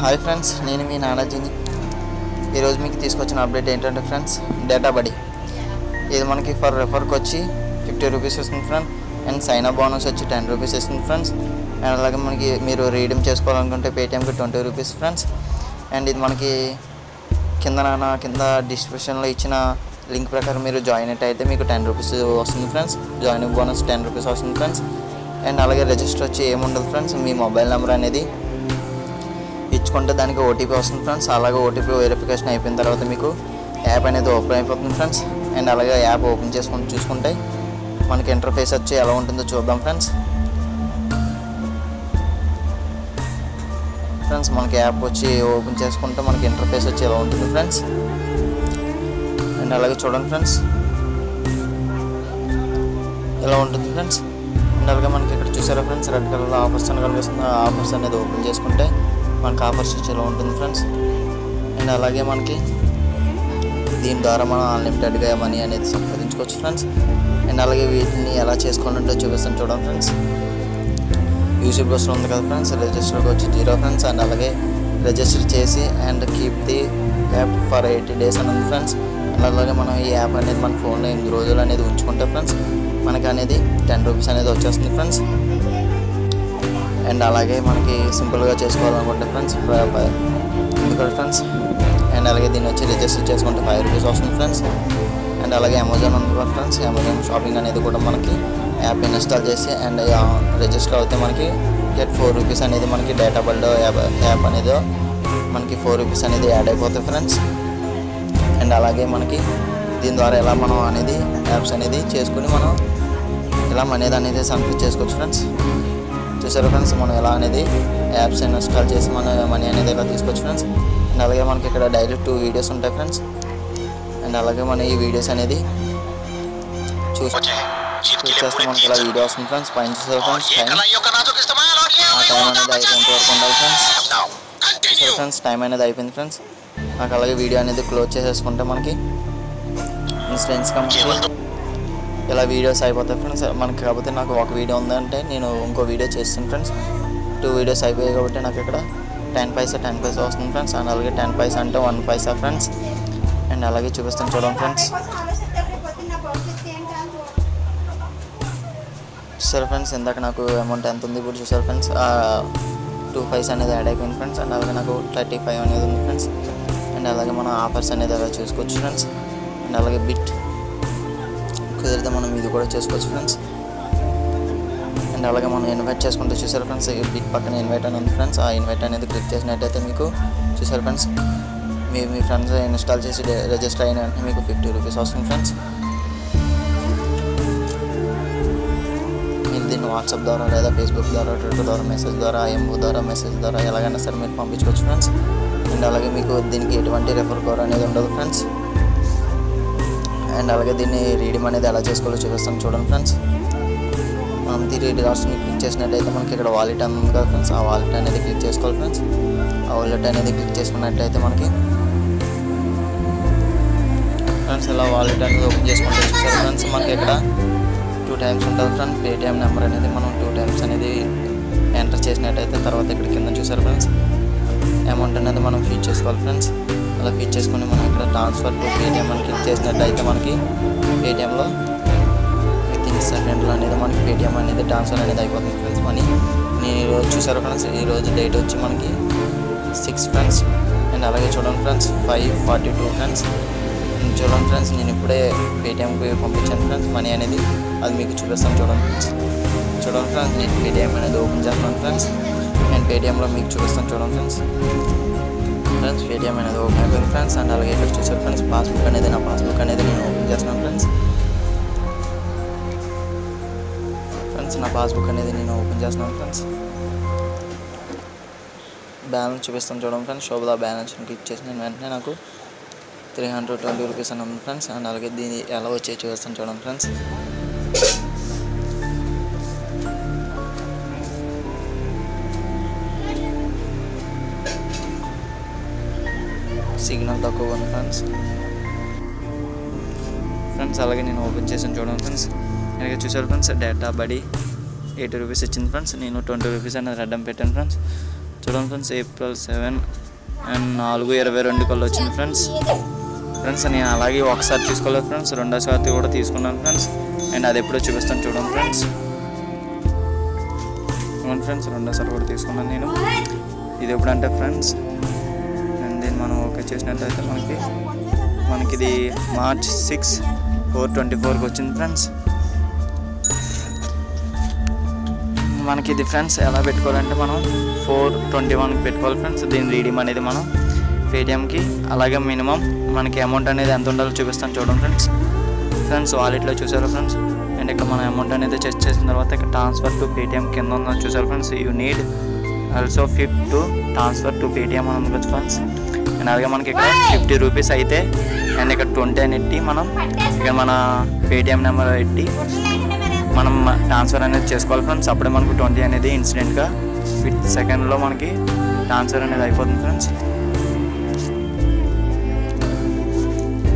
Hi friends నేను మీ నానాజీని ఈరోజు మీకు తీసుకొచ్చిన అప్డేట్ ఏంటంటే ఫ్రెండ్స్ డేటా బడి. ఇది మనకి ఫర్ రెఫర్కి వచ్చి ఫిఫ్టీ రూపీస్ ఇస్తుంది friends and sign up bonus వచ్చి టెన్ రూపీస్ ఇస్తుంది ఫ్రెండ్స్. అండ్ అలాగే మనకి మీరు రీడీమ్ చేసుకోవాలనుకుంటే పేటిఎంకి ట్వంటీ రూపీస్ ఫ్రెండ్స్. అండ్ ఇది మనకి కింద నా కింద డిస్క్రిప్షన్లో ఇచ్చిన లింక్ ప్రకారం మీరు జాయిన్ అయితే మీకు టెన్ రూపీస్ వస్తుంది friends. Join bonus ten rupees వస్తుంది ఫ్రెండ్స్. అండ్ అలాగే రిజిస్టర్ వచ్చి ఏముండదు ఫ్రెండ్స్ మీ మొబైల్ నెంబర్ అనేది తెచ్చుకుంటే దానికి ఓటీపీ వస్తుంది ఫ్రెండ్స్. అలాగే ఓటీపీ వెరిఫికేషన్ అయిపోయిన తర్వాత మీకు యాప్ అనేది ఓపెన్ అయిపోతుంది ఫ్రెండ్స్. అండ్ అలాగే యాప్ ఓపెన్ చేసుకుని చూసుకుంటే మనకి ఇంటర్ఫేస్ వచ్చి ఎలా ఉంటుందో చూద్దాం ఫ్రెండ్స్. ఫ్రెండ్స్ మనకి యాప్ వచ్చి ఓపెన్ చేసుకుంటే మనకి ఇంటర్ఫేస్ వచ్చి ఎలా ఉంటుంది ఫ్రెండ్స్. అండ్ అలాగే చూడండి ఫ్రెండ్స్. ఎలా ఉంటుంది ఫ్రెండ్స్. అండ్ అలాగే మనకి ఇక్కడ చూసారా ఫ్రెండ్స్ రెడ్ కలర్ ఆఫర్స్ అని కనిపిస్తుంది. ఆ ఆఫర్స్ అనేది ఓపెన్ చేసుకుంటే మనకు ఆఫర్స్ వచ్చి ఉంటుంది ఫ్రెండ్స్ అండ్ అలాగే మనకి దీని ద్వారా మనం అన్లిమిటెడ్గా మనీ అనేది సంపాదించుకోవచ్చు ఫ్రెండ్స్ అండ్ అలాగే వీటిని ఎలా చేసుకోవాలంటే చూపిస్తాను చూడండి ఫ్రెండ్స్ యూట్యూబ్ బస్లో ఉంది కదా ఫ్రెండ్స్ రిజిస్టర్కి వచ్చి జీరో ఫ్రెండ్స్ అండ్ అలాగే రిజిస్టర్ చేసి and keep the app for eighty days అని ఉంది ఫ్రెండ్స్ అండ్ అలాగే మనం ఈ యాప్ అనేది మన ఫోన్లో ఎనిమిది రోజులు అనేది ఉంచుకుంటే ఫ్రెండ్స్ మనకు అనేది టెన్ రూపీస్ అనేది వచ్చేస్తుంది ఫ్రెండ్స్ అండ్ అలాగే మనకి సింపుల్గా చేసుకోవాలనుకుంటే ఫ్రెండ్స్ ఎందుకంటే ఫ్రెండ్స్? అండ్ అలాగే దీన్ని వచ్చి రిజిస్టర్ చేసుకుంటే ఫైవ్ రూపీస్ వస్తుంది ఫ్రెండ్స్. అండ్ అలాగే అమెజాన్ ఉంది ఫ్రెండ్స్ అమెజాన్ షాపింగ్ అనేది కూడా మనకి యాప్ ఇన్స్టాల్ చేసి అండ్ రిజిస్టర్ అయితే మనకి గెట్ ఫోర్ రూపీస్ అనేది మనకి డేటా బల్డ్ యాప్ యాప్ అనేది మనకి ఫోర్ రూపీస్ అనేది యాడ్ అయిపోతాయి ఫ్రెండ్స్. అండ్ అలాగే మనకి దీని ద్వారా ఎలా మనం అనేది యాప్స్ అనేది చేసుకుని మనం ఇలా మనీ అనేది సబ్మిట్ చేసుకోవచ్చు ఫ్రెండ్స్. చూసారు ఫ్రెండ్స్ మనం ఎలా అనేది యాప్స్ ఇన్స్టాల్ చేసి మన మనీ అనేది ఎలా తీసుకోవచ్చు ఫ్రెండ్స్ అండ్ అలాగే మనకి ఇక్కడ డైలీ టూ వీడియోస్ ఉంటాయి ఫ్రెండ్స్ అండ్ అలాగే మన ఈ వీడియోస్ అనేది చూసి చూసేస్తే మనకి ఇలా వీడియో వస్తుంది ఫ్రెండ్స్ పైన చూసారు ఫ్రెండ్స్ టైం ఆ టైం అనేది అయిపోయేంత వరకు ఉండాలి ఫ్రెండ్స్ చూసారు ఫ్రెండ్స్ టైం అనేది అయిపోయింది ఫ్రెండ్స్ నాకు అలాగే వీడియో అనేది క్లోజ్ చేసేసుకుంటే మనకి ఫ్రెండ్స్ కంపెనీ ఇలా వీడియోస్ అయిపోతాయి ఫ్రెండ్స్ మనకి కాకపోతే నాకు ఒక వీడియో ఉందంటే నేను ఇంకో వీడియో చేస్తాను ఫ్రెండ్స్ టూ వీడియోస్ అయిపోయాయి కాబట్టి నాకు ఇక్కడ టెన్ పైసా టెన్ పైసా వస్తుంది ఫ్రెండ్స్ అండ్ అలాగే టెన్ పైసా అంటే వన్ పైసా ఫ్రెండ్స్ అండ్ అలాగే చూపిస్తాను చూడండి ఫ్రెండ్స్ చూసారు ఫ్రెండ్స్ ఇందాక నాకు అమౌంట్ ఎంత ఉంది ఇప్పుడు చూసారు ఫ్రెండ్స్ టూ ఫైవ్స్ అనేది యాడ్ అయిపోయింది ఫ్రెండ్స్ అండ్ అలాగే నాకు థర్టీ ఫైవ్ అనేది ఉంది ఫ్రెండ్స్ అండ్ అలాగే మనం ఆఫర్స్ అనేది అలా చూసుకోవచ్చు ఫ్రెండ్స్ అండ్ అలాగే బిట్ కుదిరితే మనం ఇది కూడా చేసుకోవచ్చు ఫ్రెండ్స్ అండ్ అలాగే మనం ఇన్వైట్ చేసుకుంటే చూసారు ఫ్రెండ్స్ బిగ్ పక్కన ఇన్వైట్ అని ఉంది ఫ్రెండ్స్ ఆ ఇన్వైట్ అనేది క్లిక్ చేసినట్టయితే మీకు చూసారు ఫ్రెండ్స్ మీ మీ ఫ్రెండ్స్ ఇన్స్టాల్ చేసి రిజిస్టర్ అయిన వెంటనే మీకు ఫిఫ్టీ రూపీస్ వస్తుంది ఫ్రెండ్స్ మీరు దీన్ని వాట్సాప్ ద్వారా లేదా ఫేస్బుక్ ద్వారా ట్విట్టర్ ద్వారా మెసేజ్ ద్వారా ఐఎంఓ ద్వారా మెసేజ్ ద్వారా ఎలాగైనా సరే మీరు పంపించుకోవచ్చు ఫ్రెండ్స్ అండ్ అలాగే మీకు దీనికి ఎటువంటి రెఫర్ కోర్ అనేది ఉండదు ఫ్రెండ్స్ అండ్ అలాగే దీన్ని రీడింగ్ అనేది ఎలా చేసుకోవాలో చూపిస్తాను చూడండి ఫ్రెండ్స్. మనం దీని రీడ్ క్లిక్ చేసినట్టయితే మనకి ఇక్కడ వాలెట్ అని ఉంది కదా ఫ్రెండ్స్. ఆ వాలెట్ అనేది క్లిక్ చేసుకోవాలి ఫ్రెండ్స్. ఆ వాలెట్ అనేది క్లిక్ చేసుకున్నట్టయితే మనకి ఫ్రెండ్స్ ఇలా వాలెట్ అనేది ఓపెన్ చేసుకుంటే చూసారు ఫ్రెండ్స్? మనకి ఇక్కడ టూ టైమ్స్ ఉంటుంది ఫ్రెండ్స్. పేటిఎం నెంబర్ అనేది మనం టూ టైమ్స్ అనేది ఎంటర్ చేసినట్టయితే తర్వాత ఇక్కడ కింద చూసారు ఫ్రెండ్స్? అమౌంట్ అనేది మనం ఫీడ్ చేసుకోవాలి ఫ్రెండ్స్. అలా ఫీడ్ చేసుకొని మనం ఇక్కడ ట్రాన్స్ఫర్ టు పేటిఎం అని క్లిక్ చేసినట్టయితే మనకి పేటిఎంలో విత్ ఇన్ సెకండ్లో అనేది మనకి పేటిఎం అనేది ట్రాన్స్ఫర్ అనేది అయిపోతుంది ఫ్రెండ్స్ మనీ నేను ఈరోజు చూసారు ఫ్రెండ్స్ ఈరోజు డేట్ వచ్చి మనకి సిక్స్ ఫ్రెండ్స్ అండ్ అలాగే చూడండి friends five forty two friends చూడండి ఫ్రెండ్స్ నేను ఇప్పుడే పేటిఎంకి పంపించాను ఫ్రెండ్స్ మనీ అనేది అది మీకు చూపిస్తాను చూడండి ఫ్రెండ్స్ చూడండి ఫ్రెండ్స్ నేను పేటిఎం అనేది ఓపెన్ చేస్తాను ఫ్రెండ్స్ నేను పేటిఎంలో మీకు చూపిస్తాను చూడండి ఫ్రెండ్స్ ఫ్రెండ్స్ పేటిఎం అనేది ఓపెన్ అయిపోయింది ఫ్రెండ్స్ అండ్ అలాగే ఇక్కడ చూసారు ఫ్రెండ్స్ పాస్బుక్ అనేది నా పాస్బుక్ అనేది నేను ఓపెన్ చేస్తున్నాను ఫ్రెండ్స్. ఫ్రెండ్స్ నా పాస్బుక్ అనేది నేను ఓపెన్ చేస్తున్నాను ఫ్రెండ్స్. బ్యాలెన్స్ చూపిస్తాను చూడండి ఫ్రెండ్స్ శోభదా బ్యాలెన్స్ క్లిక్ చేసిన వెంటనే నాకు త్రీ హండ్రెడ్ ట్వంటీ రూపీస్ అని ఉంది ఫ్రెండ్స్ అండ్ అలాగే దీన్ని ఎలా వచ్చే చూపిస్తాను చూడండి ఫ్రెండ్స్. సిగ్నల్ తక్కువ ఉంది ఫ్రెండ్స్. ఫ్రెండ్స్ అలాగే నేను ఓపెన్ చేసాను చూడండి ఫ్రెండ్స్. నేను చూసారు ఫ్రెండ్స్ డేటా బడి ఎయిటీ రూపీస్ ఇచ్చింది ఫ్రెండ్స్. నేను ట్వంటీ రూపీస్ అనేది రెడ్డం పెట్టాను ఫ్రెండ్స్. చూడండి ఫ్రెండ్స్ ఏప్రిల్ సెవెన్ అండ్ నాలుగు ఇరవై రెండు కల్లా వచ్చింది ఫ్రెండ్స్. ఫ్రెండ్స్ నేను అలాగే ఒకసారి తీసుకోలేదు ఫ్రెండ్స్. రెండోసారి కూడా తీసుకున్నాను ఫ్రెండ్స్. అండ్ అది ఎప్పుడో చూపిస్తాను చూడండి ఫ్రెండ్స్. అవును ఫ్రెండ్స్ రెండోసారి కూడా తీసుకున్నాను నేను. ఇది ఎప్పుడంటే ఫ్రెండ్స్ మనం ఓకే చేసినట్లయితే మనకి మనకి ఇది మార్చ్ సిక్స్ ఫోర్ ట్వంటీ ఫోర్కి వచ్చింది ఫ్రెండ్స్. మనకి ఇది ఫ్రెండ్స్ ఎలా పెట్టుకోవాలంటే మనం ఫోర్ ట్వంటీ వన్కి పెట్టుకోవాలి ఫ్రెండ్స్. దీని రీడీమ్ అనేది మనం పేటిఎంకి అలాగే మినిమం మనకి అమౌంట్ అనేది ఎంత ఉండాలో చూపిస్తాను చూడండి ఫ్రెండ్స్. ఫ్రెండ్స్ వాలెట్లో చూసారు ఫ్రెండ్స్? అండ్ ఇక్కడ మన అమౌంట్ అనేది చెక్ చేసిన తర్వాత ఇక్కడ ట్రాన్స్ఫర్ టు పేటిఎం కింద ఉందని చూసారు friends? You need also fifty transfer to Paytm అని ఉంది ఫ్రెండ్స్. అండ్ అలాగే మనకి ఇక్కడ ఫిఫ్టీ రూపీస్ అయితే అండ్ ఇక్కడ ట్వంటీ అని ఎట్టి మనం ఇక్కడ మన పేటిఎం నెంబర్ ఎట్టి మనం ట్రాన్స్ఫర్ అనేది చేసుకోవాలి ఫ్రెండ్స్ అప్పుడే మనకు ట్వంటీ అనేది ఇన్సిడెంట్గా ఫిఫ్త్ సెకండ్లో మనకి ట్రాన్స్ఫర్ అనేది అయిపోతుంది ఫ్రెండ్స్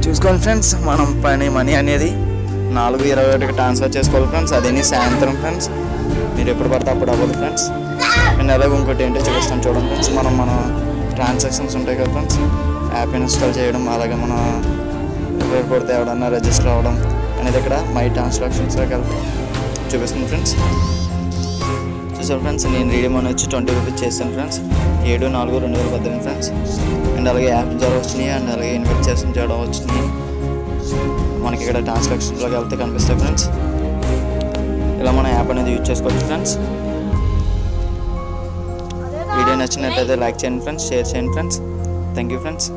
చూసుకోవాలి ఫ్రెండ్స్ మనం పని మనీ అనేది నాలుగు ఇరవై ఒకటికి ట్రాన్స్ఫర్ చేసుకోవాలి ఫ్రెండ్స్ అదేని సాయంత్రం ఫ్రెండ్స్ మీరు ఎప్పుడు పడితే అప్పుడు అవ్వదు ఫ్రెండ్స్ అండ్ అలాగే ఇంకోటి ఏంటో చూపిస్తాను చూడండి ఫ్రెండ్స్ మనం మన ట్రాన్సాక్షన్స్ ఉంటాయి కదా ఫ్రెండ్స్. యాప్ ఇన్స్టాల్ చేయడం అలాగే మన రిపేర్ కొడితే ఎవడన్నా రిజిస్టర్ అవ్వడం అనేది ఇక్కడ మై ట్రాన్సాక్షన్స్లోకి కలిపి చూపిస్తుంది ఫ్రెండ్స్. చూసారు ఫ్రెండ్స్ నేను రీడియం అని వచ్చి ట్వంటీ రూపీస్ చేశాను ఫ్రెండ్స్. ఏడు నాలుగు రెండు వేల పద్దెనిమిది ఫ్రెండ్స్. అండ్ అలాగే యాప్ ద్వారా వచ్చినాయి అండ్ అలాగే ఇన్వెస్ట్ చేసిన చేయడం వచ్చినాయి మనకి ఇక్కడ ట్రాన్సాక్షన్స్లోకి వెళ్తే కనిపిస్తాయి ఫ్రెండ్స్. ఇలా మన యాప్ అనేది యూజ్ చేసుకోవచ్చు ఫ్రెండ్స్. వీడియో నచ్చినట్లయితే లైక్ చేయండి ఫ్రెండ్స్ షేర్ చేయండి ఫ్రెండ్స్. Thank you friends